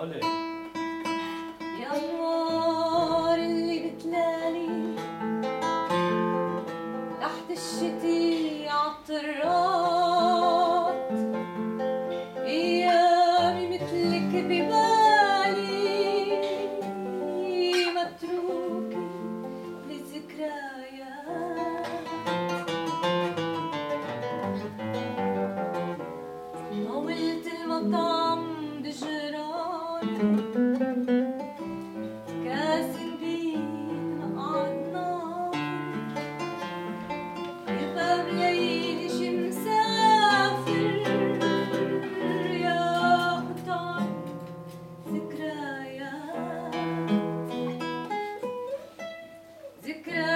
هلا. يا انوار اللي بتلالي تحت الشتي عالطرات ايامي مثلك ببالي Good.